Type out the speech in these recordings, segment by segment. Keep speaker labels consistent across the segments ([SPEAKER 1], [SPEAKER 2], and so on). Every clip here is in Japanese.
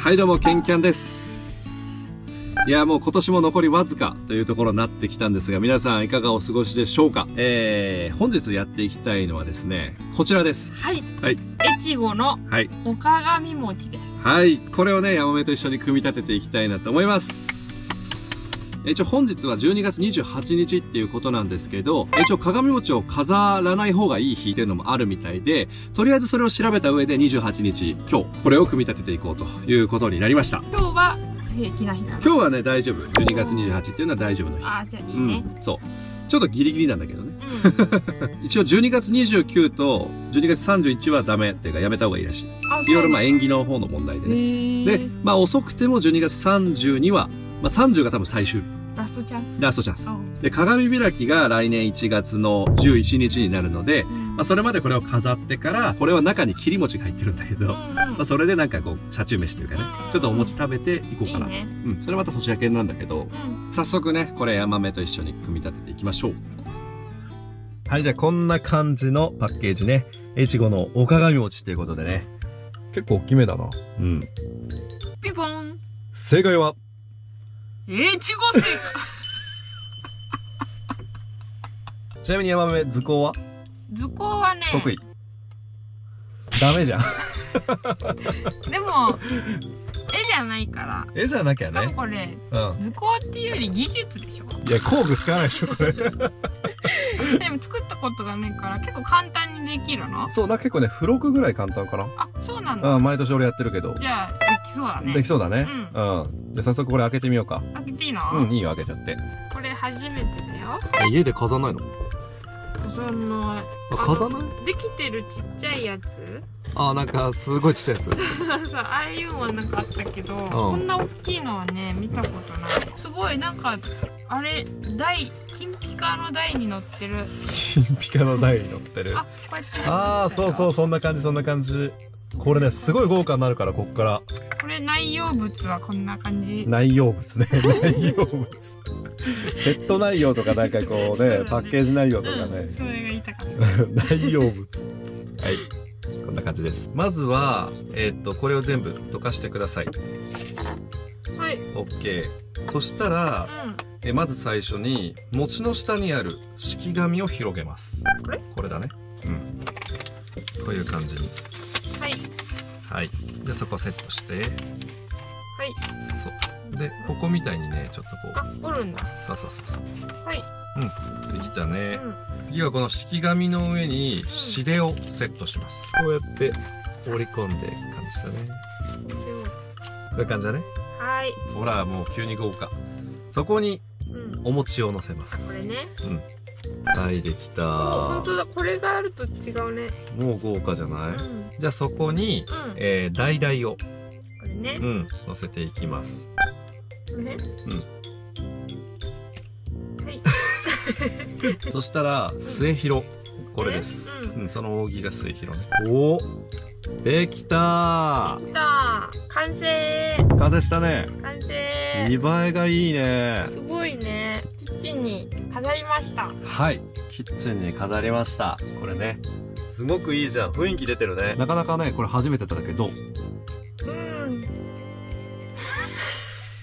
[SPEAKER 1] はいどうもケンキャンです。いやもう今年も残りわずかというところになってきたんですが皆さんいかがお過ごしでしょうか？えー、本日やっていきたいのはですねこちらです。
[SPEAKER 2] はい。
[SPEAKER 1] はい。
[SPEAKER 2] 越後の
[SPEAKER 1] はい。
[SPEAKER 2] おかがみ餅です。
[SPEAKER 1] はい。これをねヤマメと一緒に組み立てていきたいなと思います一応本日は12月28日っていうことなんですけど、一応鏡餅を飾らない方がいい日っていうのもあるみたいで、とりあえずそれを調べた上で28日、今日、これを組み立てていこうということになりました。
[SPEAKER 2] 今日は平気な日なの？
[SPEAKER 1] 今日はね、大丈夫。12月28っていうのは大丈夫の日。
[SPEAKER 2] あ、じゃあいい
[SPEAKER 1] うん
[SPEAKER 2] ね。、
[SPEAKER 1] そう。ちょっとギリギリなんだけどね。
[SPEAKER 2] うん。
[SPEAKER 1] 一応12月29と12月31はダメっていうかやめた方がいいらしい。
[SPEAKER 2] あ
[SPEAKER 1] いろいろまあ
[SPEAKER 2] え
[SPEAKER 1] 縁起の方の問題でね。
[SPEAKER 2] で
[SPEAKER 1] で、まあ遅くても12月30には、まあ30が多分最終、
[SPEAKER 2] ラストチャンス。
[SPEAKER 1] ラストチャンス。
[SPEAKER 2] うん
[SPEAKER 1] で、鏡開きが来年1月の11日になるので、まあそれまでこれを飾ってから、これは中に切り餅が入ってるんだけど、まあそれでなんかこう、車中飯というかね、ちょっとお餅食べていこうかな。
[SPEAKER 2] いいね。
[SPEAKER 1] うん、それまた年明けなんだけど、
[SPEAKER 2] うん。
[SPEAKER 1] 早速ね、これヤマメと一緒に組み立てていきましょう。はい、じゃあこんな感じのパッケージね。越後のお鏡餅っていうことでね。結構大きめだな。うん。
[SPEAKER 2] ピンポン。
[SPEAKER 1] 正解は、
[SPEAKER 2] 越後製
[SPEAKER 1] ちなみにヤマメ図工は？
[SPEAKER 2] 菓。図工はね。
[SPEAKER 1] 得意。ダメじゃん。
[SPEAKER 2] でも、絵じゃないから。
[SPEAKER 1] 絵じゃなきゃ
[SPEAKER 2] しか
[SPEAKER 1] ね。
[SPEAKER 2] もこれ、
[SPEAKER 1] うん。
[SPEAKER 2] 図工っていうより技術でしょ。
[SPEAKER 1] いや、工具使わないでしょ、これ。
[SPEAKER 2] でも作ったことがないから結構簡単にできるの？
[SPEAKER 1] そう、だ結構ね、付録ぐらい簡単かな。
[SPEAKER 2] あ、そうなんだ。
[SPEAKER 1] うん、毎年俺やってるけど。
[SPEAKER 2] じゃあ、できそうだね。
[SPEAKER 1] できそうだね。
[SPEAKER 2] う
[SPEAKER 1] うん。じゃあ早速これ開けてみようか。
[SPEAKER 2] 開けていいの？
[SPEAKER 1] うん、いいよ、開けちゃって。
[SPEAKER 2] これ初めてだよ。
[SPEAKER 1] 家で飾んないの？
[SPEAKER 2] その、
[SPEAKER 1] あ、飾
[SPEAKER 2] できてるちっちゃいやつ？
[SPEAKER 1] あ、なんか、すごいちっちゃいやつ。
[SPEAKER 2] そう、ああいうのはなんかあったけど、こんな大きいのはね、見たことない。すごい、なんか、あれ、台、金ピカの台に乗ってる。
[SPEAKER 1] 金ピカの台に乗ってる。
[SPEAKER 2] あ、こうやって。
[SPEAKER 1] ああ、そうそう、そんな感じ、そんな感じ。これね、すごい豪華になるから、こっから。
[SPEAKER 2] これ内容物はこんな感じ。
[SPEAKER 1] 内容物ね。内容物。セット内容とかなんかこうね、
[SPEAKER 2] ね
[SPEAKER 1] パッケージ内容とかね
[SPEAKER 2] うん、。それが言いたかった。
[SPEAKER 1] 内容物。はい。こんな感じです。まずは、えーっと、これを全部溶かしてください。
[SPEAKER 2] はい。
[SPEAKER 1] OK。そしたら、
[SPEAKER 2] う
[SPEAKER 1] えまず最初に、餅の下にある敷紙を広げます。
[SPEAKER 2] これ？
[SPEAKER 1] これだね。うん。こういう感じに。
[SPEAKER 2] ん。はい。
[SPEAKER 1] はい。で、そこセットして、
[SPEAKER 2] はい。
[SPEAKER 1] そう。で、ここみたいにね、ちょっとこ
[SPEAKER 2] あ、折るんだ。
[SPEAKER 1] う、そうそうそうそう。
[SPEAKER 2] はい。
[SPEAKER 1] できたね。
[SPEAKER 2] うん。
[SPEAKER 1] 次はこの敷紙の上に指でをセットします。こうやって折り込んでいく感じだね。こういう感じだね。
[SPEAKER 2] はい。
[SPEAKER 1] ほら、もう急に豪華。そこに
[SPEAKER 2] うん。
[SPEAKER 1] お餅を乗せます。
[SPEAKER 2] これね。
[SPEAKER 1] はい、できた。
[SPEAKER 2] あ、本当だ。これがあると違うね。
[SPEAKER 1] もう豪華じゃない、
[SPEAKER 2] うん。
[SPEAKER 1] じゃあそこに、
[SPEAKER 2] うん。
[SPEAKER 1] えー、橙を、
[SPEAKER 2] これね
[SPEAKER 1] う。ん、乗せていきます。
[SPEAKER 2] これね。はい。
[SPEAKER 1] そしたら、末広。これです。
[SPEAKER 2] うん
[SPEAKER 1] うん、その扇が末広ね。おできた
[SPEAKER 2] できた完成
[SPEAKER 1] 完成したね。
[SPEAKER 2] 完成
[SPEAKER 1] 見栄えがいいね。
[SPEAKER 2] すごいね。キッチンに飾りました。
[SPEAKER 1] はい。キッチンに飾りました。これね。すごくいいじゃん。雰囲気出てるね。なかなかね、これ初めてだけど。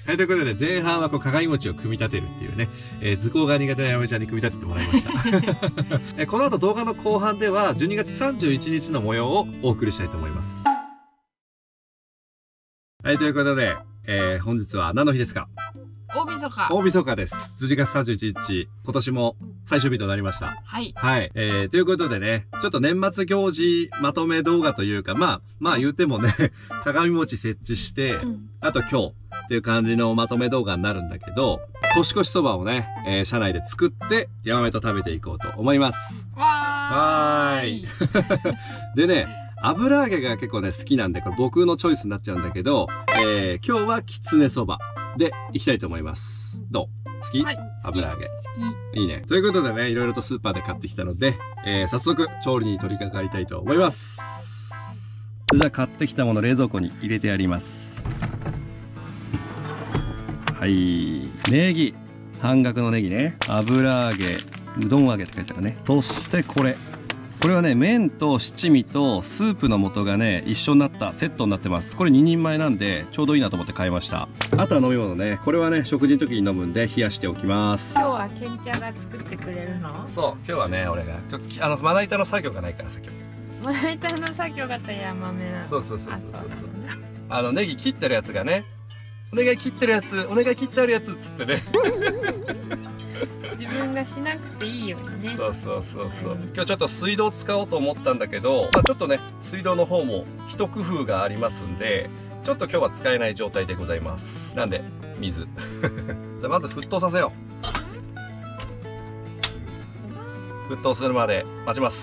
[SPEAKER 1] はい、ということで、前半はこう、鏡餅を組み立てるっていうね、えー図工が苦手なやめちゃんに組み立ててもらいました。えーこの後動画の後半では、12月31日の模様をお送りしたいと思います。はい、ということで、えー本日は何の日ですか？
[SPEAKER 2] 大晦日。
[SPEAKER 1] 大晦日です。12月31日、今年も最終日となりました。
[SPEAKER 2] はい。
[SPEAKER 1] はい。えー、ということでね、ちょっと年末行事まとめ動画というか、まあ、まあ言うてもね、鏡餅設置して、
[SPEAKER 2] うん。
[SPEAKER 1] あと今日っていう感じのまとめ動画になるんだけど、年越しそばをね、えー、社内で作って、ヤマメと食べていこうと思います。
[SPEAKER 2] わーい。
[SPEAKER 1] でね、油揚げが結構ね、好きなんで、これ僕のチョイスになっちゃうんだけど、えー、今日はきつねそばでいきたいと思います。どう？好き、
[SPEAKER 2] はい。
[SPEAKER 1] 油揚げ。
[SPEAKER 2] 好
[SPEAKER 1] いいね。ということでね、いろいろとスーパーで買ってきたので、えー、早速調理に取り掛かりたいと思います。じゃあ買ってきたもの冷蔵庫に入れてやります。はい。ネギ。半額のネギね。油揚げ。うどん揚げって書いてあるね。そしてこれ。ここれはね麺と七味とスープの素がね一緒になったセットになってますこれ2人前なんでちょうどいいなと思って買いましたあとは飲み物ねこれはね食事の時に飲むんで冷やしておきます
[SPEAKER 2] 今日はケンちゃんが作ってくれるの？
[SPEAKER 1] そう今日はね俺がちょあのまな板の作業がないからさ今日
[SPEAKER 2] まな板の作業が山目な
[SPEAKER 1] そうそうそう
[SPEAKER 2] あ
[SPEAKER 1] そうそう
[SPEAKER 2] そう
[SPEAKER 1] あのネギ切ってるやつがねお願い切ってるやつお願い切ってあるやつっつってね。
[SPEAKER 2] 自分がしなくていいようにね。
[SPEAKER 1] そうそうそうそう。今日ちょっと水道使おうと思ったんだけど、まあ、ちょっとね水道の方も一工夫がありますんでちょっと今日は使えない状態でございます。なんで水。じゃあまず沸騰させよう。沸騰するまで待ちます。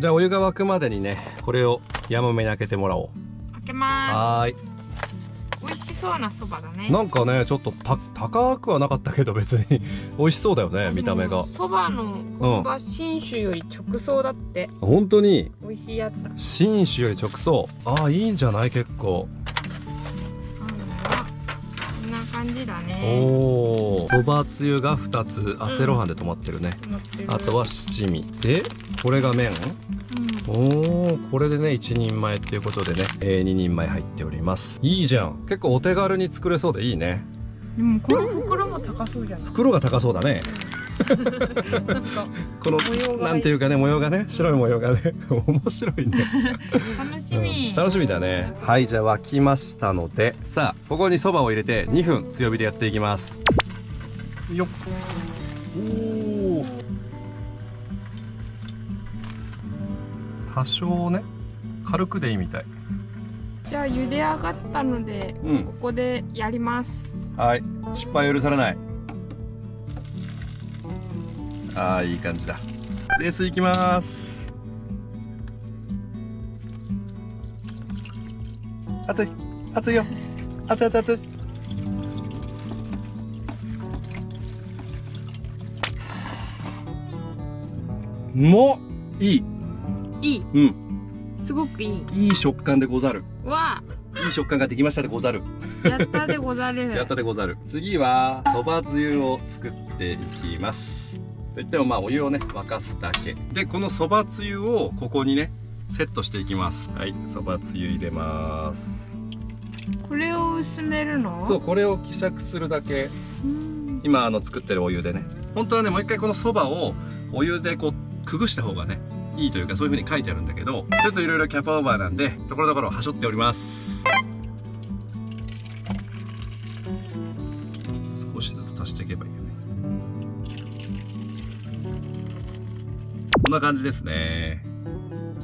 [SPEAKER 1] じゃあお湯が沸くまでにねこれをヤマメに開けてもらおう。
[SPEAKER 2] 開けま
[SPEAKER 1] はーい。
[SPEAKER 2] す美味しそうなそばだね。
[SPEAKER 1] なんかねちょっとた高くはなかったけど別に 美味しそうだよね見た目が。
[SPEAKER 2] そばの本場信州より直送だって。
[SPEAKER 1] 本当に。
[SPEAKER 2] 美味しいやつだ。
[SPEAKER 1] 信州より直送。ああいいんじゃない結構。
[SPEAKER 2] あこんな感じだね。
[SPEAKER 1] おおそばつゆが2つ。あ
[SPEAKER 2] うん。
[SPEAKER 1] セロハンで止まってるね、
[SPEAKER 2] る。
[SPEAKER 1] あとは七味。でこれが麺？
[SPEAKER 2] うん
[SPEAKER 1] おおこれでね1人前っていうことでね、えー、2人前入っております。いいじゃん。結構お手軽に作れそうでいいね。
[SPEAKER 2] でもこの袋も高そうじゃない？
[SPEAKER 1] 袋が高そうだね。この
[SPEAKER 2] 模様が
[SPEAKER 1] なんていうかね模様がね白い模様がね面白いね。
[SPEAKER 2] 楽しみ、
[SPEAKER 1] うん楽しみだね。はいじゃあ沸きましたのでさあここにそばを入れて2分強火でやっていきます。よっ。おお多少ね軽くでいいみたい。
[SPEAKER 2] じゃあ茹で上がったので
[SPEAKER 1] うん。
[SPEAKER 2] ここでやります。
[SPEAKER 1] はい。失敗許されない。ああいい感じだ。レースいきます。熱い。熱いよ。熱い熱い熱い。もいい
[SPEAKER 2] いい。
[SPEAKER 1] うん。
[SPEAKER 2] すごくいい。
[SPEAKER 1] いい食感でござる。
[SPEAKER 2] わ。
[SPEAKER 1] いい食感ができましたでござる。
[SPEAKER 2] あやったでござる。
[SPEAKER 1] やったでござる。次はそばつゆを作っていきます。といってもまあお湯をね沸かすだけ。でこのそばつゆをここにねセットしていきます。はいそばつゆ入れます。
[SPEAKER 2] これを薄めるの？
[SPEAKER 1] そうこれを希釈するだけ。
[SPEAKER 2] うん。
[SPEAKER 1] 今あの作ってるお湯でね。本当はねもう一回このそばをお湯でこうくぐした方がねいいというかそういう風に書いてあるんだけどちょっといろいろキャパオーバーなんでところどころはしょっております。少しずつ足していけばいいよね。こんな感じですね。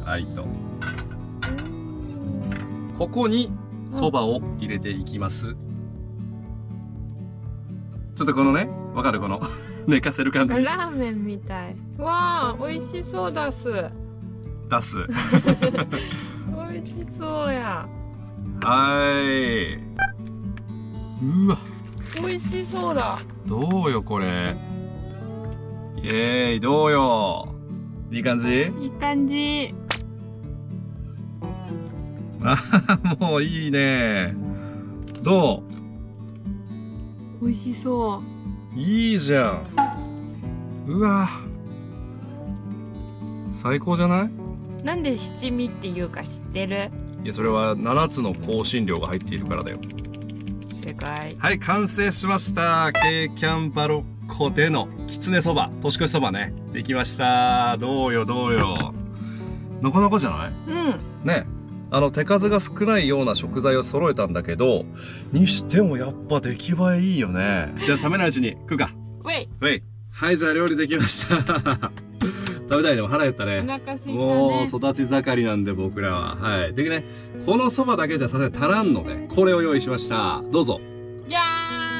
[SPEAKER 1] はいとここにそばを入れていきます。ちょっとこのねわかるこの？寝かせる感じ。
[SPEAKER 2] ラーメンみたい。わあ美味しそうだす。
[SPEAKER 1] 出す。
[SPEAKER 2] 美味しそうや。
[SPEAKER 1] はい。うわ、
[SPEAKER 2] 美味しそうだ。
[SPEAKER 1] どうよこれ。イエーイ、どうよ。いい感じ？
[SPEAKER 2] いい感じ。
[SPEAKER 1] あもういいね。ど
[SPEAKER 2] 美味しそう
[SPEAKER 1] いいじゃん。うわ。最高じゃない？う
[SPEAKER 2] なんで七味っていうか知ってる？
[SPEAKER 1] いや、それは7つの香辛料が入っているからだよ。
[SPEAKER 2] 正解
[SPEAKER 1] はい、完成しました。ケーキャンバロッコでのきつねそば、年越しそばね。できました。どうよ、どうよ。なかなかじゃない？
[SPEAKER 2] うん
[SPEAKER 1] ね。あの、手数が少ないような食材を揃えたんだけど、にしてもやっぱ出来栄えいいよね。じゃあ冷めないうちに食うか。
[SPEAKER 2] ウェイ
[SPEAKER 1] ウェイ。はい、じゃあ料理できました。食べたいね。腹減った
[SPEAKER 2] お
[SPEAKER 1] ね。
[SPEAKER 2] 腹すいた
[SPEAKER 1] もう
[SPEAKER 2] ね
[SPEAKER 1] 育ち盛りなんで僕らは。はい。でね、このそばだけじゃさすがに足らんので、これを用意しました。どうぞ。
[SPEAKER 2] じゃ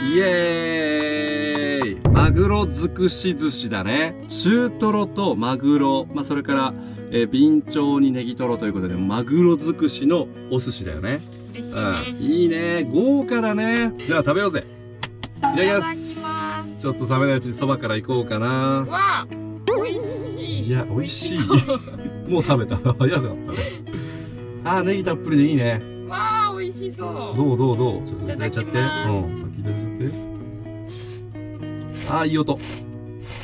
[SPEAKER 2] ーん
[SPEAKER 1] イエーイマグロ尽くし寿司だね。中トロとマグロ、まあ、それから、えー、ビンチョウにネギトロということで、マグロ尽くしのお寿司だよね。
[SPEAKER 2] い
[SPEAKER 1] うん。
[SPEAKER 2] ね
[SPEAKER 1] いいね。豪華だね。じゃあ食べようぜ。いただきます。
[SPEAKER 2] ます
[SPEAKER 1] ちょっと冷めないうちにそばから行こうかな。
[SPEAKER 2] わあ美味しい
[SPEAKER 1] いや、美味しい。もう食べた。早かったね。あー、ネギたっぷりでいいね。
[SPEAKER 2] わあ美味しそう
[SPEAKER 1] どうどうどう？ちょっといただいちゃって。うん。先いただいちゃって。あー、いい音。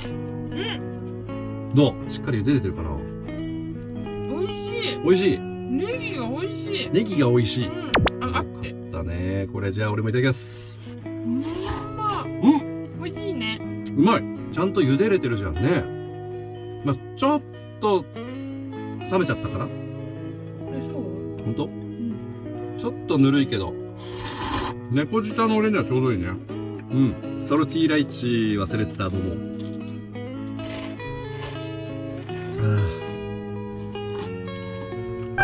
[SPEAKER 2] うん
[SPEAKER 1] どう？しっかり茹でれてるかな？
[SPEAKER 2] い。
[SPEAKER 1] 美味しい。
[SPEAKER 2] ネギが美味しい。
[SPEAKER 1] ネギが美味しい。
[SPEAKER 2] うん。あ待って。
[SPEAKER 1] だね。これじゃあ俺もいただきます。
[SPEAKER 2] うんまあ
[SPEAKER 1] うん。
[SPEAKER 2] 美味しいね。
[SPEAKER 1] うまい。ちゃんと茹でれてるじゃんね。まあちょっと冷めちゃったかな？
[SPEAKER 2] えそう？
[SPEAKER 1] ほんと
[SPEAKER 2] うん。
[SPEAKER 1] ちょっとぬるいけど。猫舌の俺にはちょうどいいね。うん。ソルティーライチ忘れてたももあ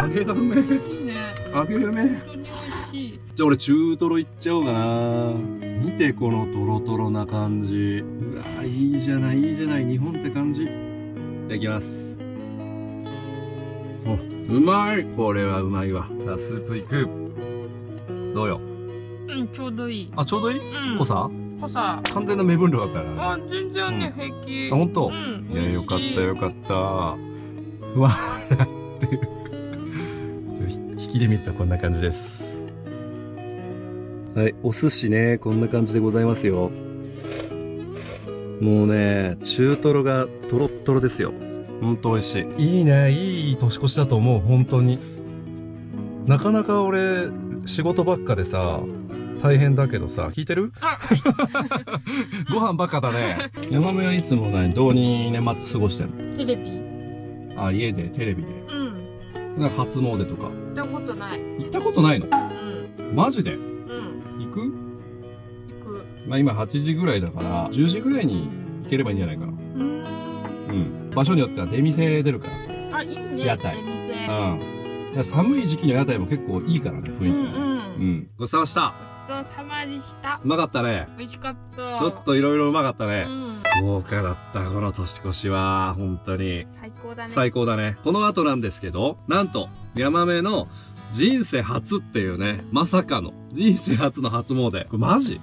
[SPEAKER 1] 揚げがうめえ。
[SPEAKER 2] いいね。
[SPEAKER 1] 揚げうめえ。
[SPEAKER 2] 本当に美味しい。
[SPEAKER 1] じゃあ俺中トロいっちゃおうかな。見てこのトロトロな感じ。うわいいじゃないいいじゃない。日本って感じ。いただきます。おうまい。これはうまいわ。さあスープいく。どうよ？
[SPEAKER 2] うんちょうどいい。
[SPEAKER 1] あちょうどいい、
[SPEAKER 2] うん。
[SPEAKER 1] 濃さ？
[SPEAKER 2] 濃さ。
[SPEAKER 1] 完全な目分量だったよね。
[SPEAKER 2] あ全然ね、平気。
[SPEAKER 1] あ本当？
[SPEAKER 2] うん。
[SPEAKER 1] いやよかったよかった。うわってる引きで見たらこんな感じです。はいお寿司ねこんな感じでございますよ。もうね中トロがトロットロですよ。ほんと美味しい。いいねいい年越しだと思う本当に。なかなか俺仕事ばっかでさ大変だけどさ聞いてる？
[SPEAKER 2] あはい。
[SPEAKER 1] ご飯ばっかだね。山目はいつもねどうに年末過ごしてんの？
[SPEAKER 2] テレビ。
[SPEAKER 1] あ家でテレビで。
[SPEAKER 2] うん。
[SPEAKER 1] なんか初詣とか
[SPEAKER 2] 行ったことない。
[SPEAKER 1] 行ったことないの？
[SPEAKER 2] うん。
[SPEAKER 1] マジで？
[SPEAKER 2] うん。
[SPEAKER 1] 行く？
[SPEAKER 2] 行く。
[SPEAKER 1] まあ今8時ぐらいだから10時ぐらいに行ければいいんじゃないかな。
[SPEAKER 2] うん。
[SPEAKER 1] うん。場所によっては出店出るから。
[SPEAKER 2] あいいね。
[SPEAKER 1] 屋台。
[SPEAKER 2] 出店。
[SPEAKER 1] うん。だから寒い時期の屋台も結構いいからね雰囲気
[SPEAKER 2] うんうん。
[SPEAKER 1] うん。ごちそうさまでした。
[SPEAKER 2] ごちそうさまでした。
[SPEAKER 1] うまかったね。
[SPEAKER 2] 美味しかった。
[SPEAKER 1] ちょっといろいろうまかった
[SPEAKER 2] う
[SPEAKER 1] ね
[SPEAKER 2] ん
[SPEAKER 1] 豪華だったこの年越しは。本当に。
[SPEAKER 2] 最高だね。
[SPEAKER 1] 最高だね。この後なんですけどなんとヤマメの人生初っていうねまさかの人生初の初詣。これマジ？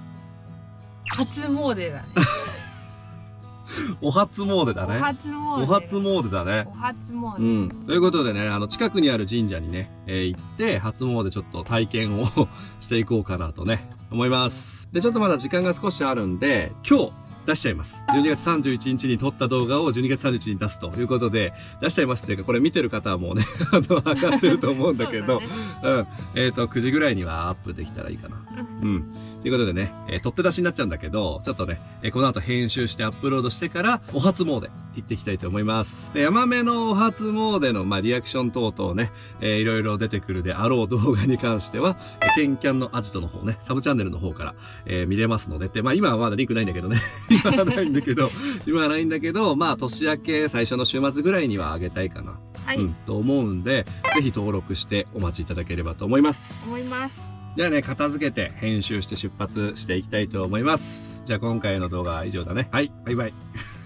[SPEAKER 2] 初詣だね。
[SPEAKER 1] お初詣だ
[SPEAKER 2] お
[SPEAKER 1] ね
[SPEAKER 2] 初詣。
[SPEAKER 1] お初詣だね。
[SPEAKER 2] お初詣。
[SPEAKER 1] うん。ということでね、あの、近くにある神社にね、えー行って、初詣ちょっと体験を していこうかなとね、思います。で、ちょっとまだ時間が少しあるんで、今日、出しちゃいます。12月31日に撮った動画を12月31日に出すということで、出しちゃいますっていうか、これ見てる方はもうね、あの、上がってると思うんだけど、
[SPEAKER 2] そう
[SPEAKER 1] うん。えっ、と、9時ぐらいにはアップできたらいいかな。うん。ということでね、えー取って出しになっちゃうんだけど、ちょっとね、えーこの後編集してアップロードしてから、お初詣行っていきたいと思います。で、山目のお初詣の、まあ、リアクション等々ね、えーいろいろ出てくるであろう動画に関しては、えーケンキャンのアジトの方ね、サブチャンネルの方から、えー見れますので、で、まあ、今はまだリンクないんだけどね。今はないんだけど、今はないんだけど、まあ、年明け最初の週末ぐらいにはあげたいかな。
[SPEAKER 2] はい、
[SPEAKER 1] うん、と思うんで、ぜひ登録してお待ちいただければと思います。
[SPEAKER 2] 思います
[SPEAKER 1] ではね、片付けて編集して出発していきたいと思います。じゃあ今回の動画は以上だね。はい、バイバイ。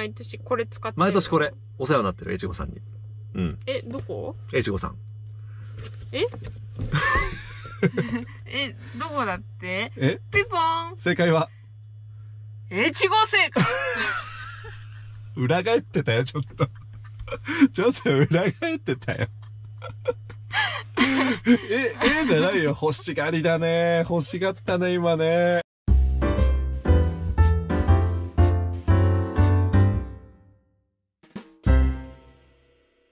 [SPEAKER 2] 毎年これ使ってる
[SPEAKER 1] 毎年これ、お世話になってる、越後さんに。うん、
[SPEAKER 2] えどこ？
[SPEAKER 1] 越後さん。
[SPEAKER 2] え？どこだって？
[SPEAKER 1] え？
[SPEAKER 2] ピンポン
[SPEAKER 1] 正解は、
[SPEAKER 2] えちご正解
[SPEAKER 1] 裏返ってたよ、ちょっと。ちょっと裏返ってたよ。え、えじゃないよ。欲しがりだね。欲しがったね、今ね。